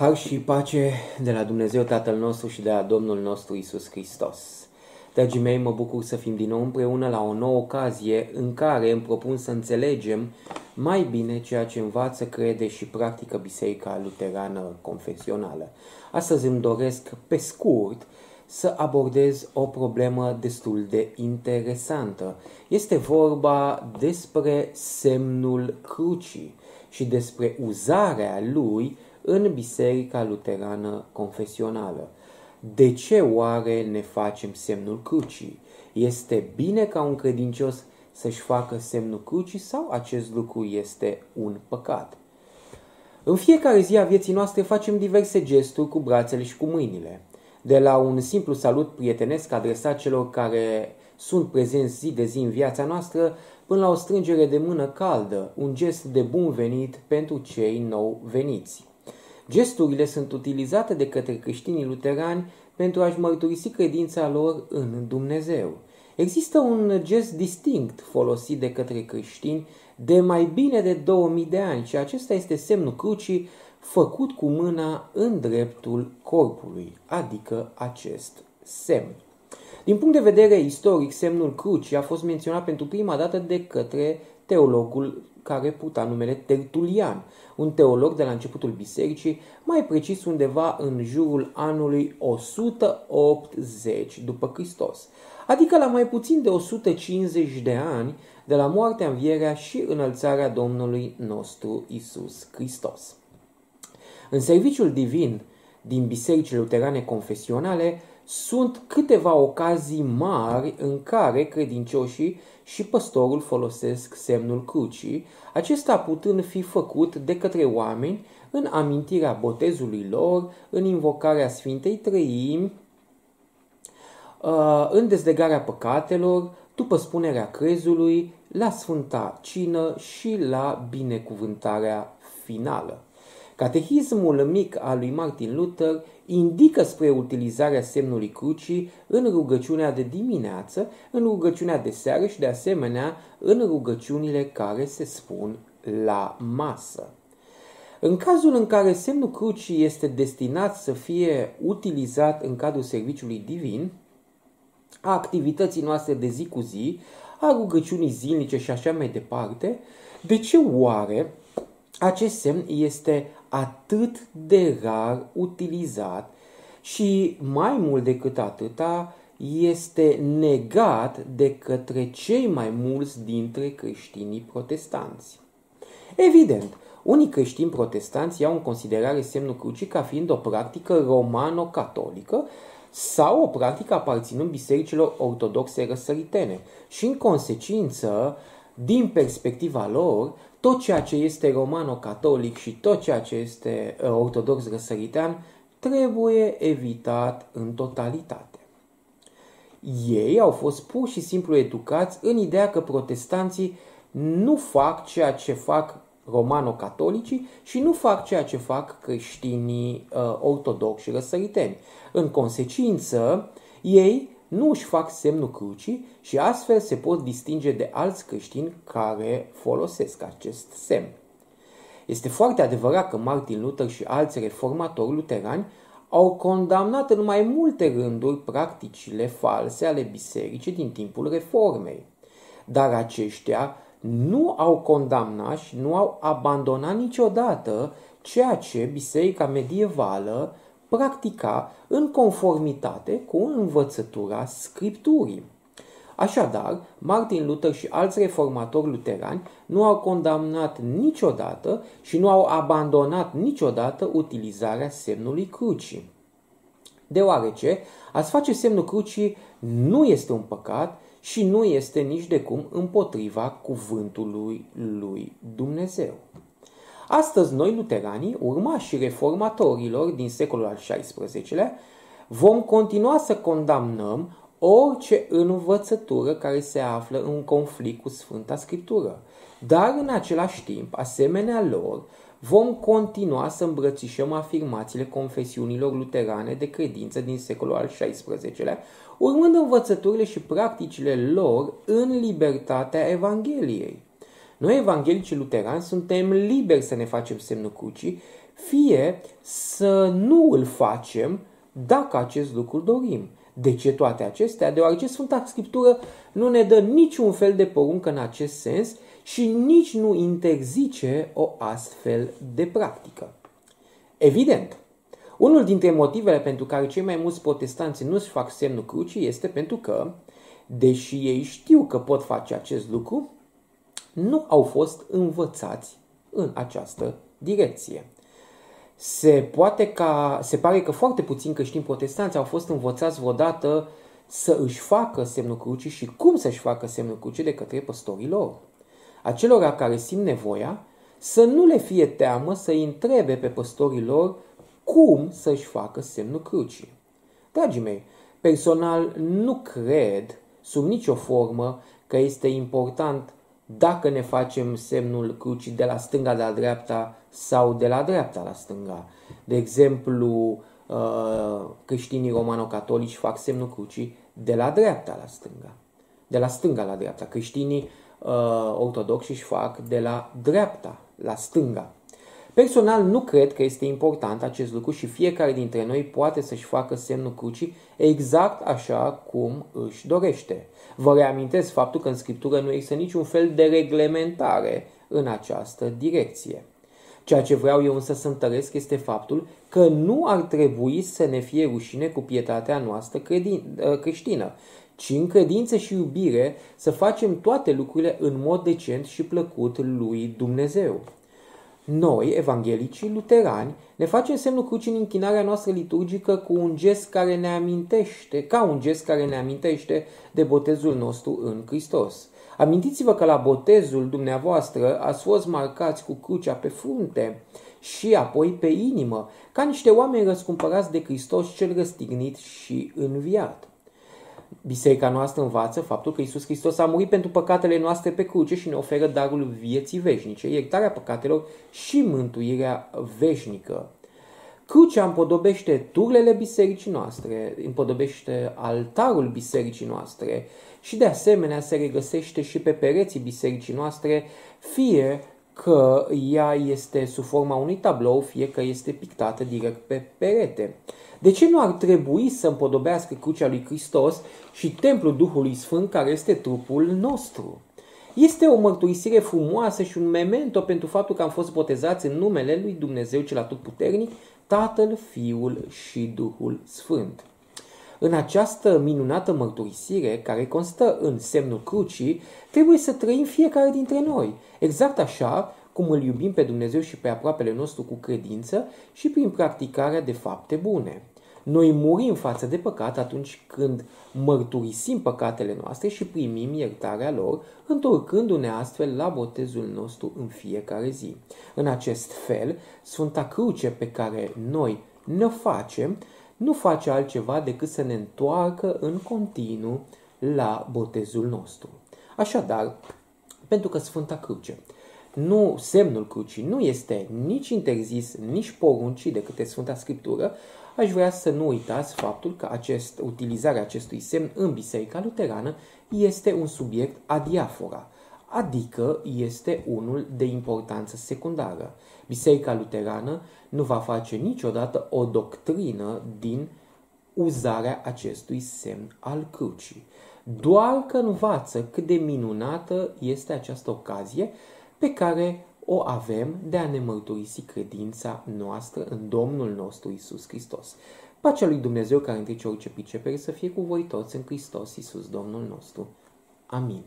Har și pace de la Dumnezeu Tatăl nostru și de la Domnul nostru Isus Hristos. Dragii mei, mă bucur să fim din nou împreună la o nouă ocazie în care îmi propun să înțelegem mai bine ceea ce învață, crede și practică Biserica Luterană Confesională. Astăzi îmi doresc, pe scurt, să abordez o problemă destul de interesantă. Este vorba despre semnul crucii și despre uzarea lui în Biserica Luterană Confesională. De ce oare ne facem semnul crucii? Este bine ca un credincios să-și facă semnul crucii sau acest lucru este un păcat? În fiecare zi a vieții noastre facem diverse gesturi cu brațele și cu mâinile. De la un simplu salut prietenesc adresat celor care sunt prezenți zi de zi în viața noastră, până la o strângere de mână caldă, un gest de bun venit pentru cei nou veniți. Gesturile sunt utilizate de către creștinii luterani pentru a-și mărturisi credința lor în Dumnezeu. Există un gest distinct folosit de către creștini de mai bine de 2000 de ani și acesta este semnul crucii făcut cu mâna în dreptul corpului, adică acest semn. Din punct de vedere istoric, semnul crucii a fost menționat pentru prima dată de către teologul care puta numele Tertulian, un teolog de la începutul bisericii, mai precis undeva în jurul anului 180 după Hristos, adică la mai puțin de 150 de ani de la moartea, învierea și înălțarea Domnului nostru Isus Hristos. În serviciul divin din bisericile luterane confesionale sunt câteva ocazii mari în care credincioșii și păstorul folosesc semnul crucii, acesta putând fi făcut de către oameni în amintirea botezului lor, în invocarea Sfintei Trăimi, uh, în dezlegarea păcatelor, după spunerea crezului, la Sfânta Cină și la binecuvântarea finală. Catehismul mic al lui Martin Luther indică spre utilizarea semnului crucii în rugăciunea de dimineață, în rugăciunea de seară și de asemenea în rugăciunile care se spun la masă. În cazul în care semnul crucii este destinat să fie utilizat în cadrul serviciului divin, a activității noastre de zi cu zi, a rugăciunii zilnice și așa mai departe, de ce oare acest semn este atât de rar utilizat și mai mult decât atâta este negat de către cei mai mulți dintre creștinii protestanți. Evident, unii creștini protestanți iau în considerare semnul crucii ca fiind o practică romano-catolică sau o practică aparținând bisericilor ortodoxe răsăritene și în consecință, din perspectiva lor, tot ceea ce este romano-catolic și tot ceea ce este uh, ortodox răsăritean trebuie evitat în totalitate. Ei au fost pur și simplu educați în ideea că protestanții nu fac ceea ce fac romano-catolicii și nu fac ceea ce fac creștinii uh, ortodoxi răsăriteni. În consecință, ei nu își fac semnul crucii și astfel se pot distinge de alți creștini care folosesc acest semn. Este foarte adevărat că Martin Luther și alți reformatori luterani au condamnat în mai multe rânduri practicile false ale bisericii din timpul reformei. Dar aceștia nu au condamnat și nu au abandonat niciodată ceea ce biserica medievală practica în conformitate cu învățătura Scripturii. Așadar, Martin Luther și alți reformatori luterani nu au condamnat niciodată și nu au abandonat niciodată utilizarea semnului crucii. Deoarece a-ți face semnul crucii nu este un păcat și nu este nici de cum împotriva cuvântului lui Dumnezeu. Astăzi noi, luteranii, urmașii reformatorilor din secolul al XVI-lea, vom continua să condamnăm orice învățătură care se află în conflict cu Sfânta Scriptură. Dar în același timp, asemenea lor, vom continua să îmbrățișăm afirmațiile confesiunilor luterane de credință din secolul al XVI-lea, urmând învățăturile și practicile lor în libertatea Evangheliei. Noi, evanghelici luterani, suntem liberi să ne facem semnul crucii, fie să nu îl facem dacă acest lucru dorim. De ce toate acestea? Deoarece Sfânta Scriptură nu ne dă niciun fel de poruncă în acest sens și nici nu interzice o astfel de practică. Evident, unul dintre motivele pentru care cei mai mulți protestanți nu-și fac semnul crucii este pentru că, deși ei știu că pot face acest lucru, nu au fost învățați în această direcție. Se, poate ca, se pare că foarte puțini creștini protestanți au fost învățați vreodată să își facă semnul crucii și cum să-și facă semnul crucii de către păstorii lor. Acelora care simt nevoia să nu le fie teamă să întrebe pe păstorii lor cum să-și facă semnul crucii. Dragii mei, personal nu cred sub nicio formă că este important dacă ne facem semnul crucii de la stânga la dreapta sau de la dreapta la stânga. De exemplu, uh, creștinii romano-catolici fac semnul crucii de la dreapta la stânga. De la stânga la dreapta. Creștinii uh, ortodoxi își fac de la dreapta la stânga. Personal nu cred că este important acest lucru și fiecare dintre noi poate să-și facă semnul crucii exact așa cum își dorește. Vă reamintesc faptul că în Scriptură nu există niciun fel de reglementare în această direcție. Ceea ce vreau eu însă să întăresc este faptul că nu ar trebui să ne fie rușine cu pietatea noastră ă, creștină, ci în credință și iubire să facem toate lucrurile în mod decent și plăcut lui Dumnezeu. Noi, evanghelicii luterani, ne facem semnul crucii în închinarea noastră liturgică cu un gest care ne amintește, ca un gest care ne amintește de botezul nostru în Hristos. Amintiți-vă că la botezul dumneavoastră ați fost marcați cu crucea pe frunte și apoi pe inimă, ca niște oameni răscumpărați de Hristos cel răstignit și înviat. Biserica noastră învață faptul că Isus Hristos a murit pentru păcatele noastre pe cruce și ne oferă darul vieții veșnice, iertarea păcatelor și mântuirea veșnică. Crucea împodobește turlele bisericii noastre, împodobește altarul bisericii noastre și de asemenea se regăsește și pe pereții bisericii noastre, fie că ea este sub forma unui tablou, fie că este pictată direct pe perete. De ce nu ar trebui să împodobească crucea lui Hristos și templul Duhului Sfânt care este trupul nostru? Este o mărturisire frumoasă și un memento pentru faptul că am fost botezați în numele lui Dumnezeu cel atotputernic, Tatăl, Fiul și Duhul Sfânt. În această minunată mărturisire, care constă în semnul crucii, trebuie să trăim fiecare dintre noi, exact așa cum îl iubim pe Dumnezeu și pe aproapele nostru cu credință și prin practicarea de fapte bune. Noi murim față de păcat atunci când mărturisim păcatele noastre și primim iertarea lor, întorcându-ne astfel la botezul nostru în fiecare zi. În acest fel, Sfânta Cruce pe care noi ne facem, nu face altceva decât să ne întoarcă în continuu la botezul nostru. Așadar, pentru că Sfânta Cruce nu, semnul crucii nu este nici interzis, nici poruncit de către Sfânta Scriptură, aș vrea să nu uitați faptul că acest, utilizarea acestui semn în Biserica Luterană este un subiect adiafora, adică este unul de importanță secundară. Biserica Luterană nu va face niciodată o doctrină din uzarea acestui semn al crucii. Doar că învață cât de minunată este această ocazie pe care o avem de a ne mărturisi credința noastră în Domnul nostru Isus Hristos. Pacea lui Dumnezeu care întrece orice pricepere să fie cu voi toți în Hristos Isus Domnul nostru. Amin.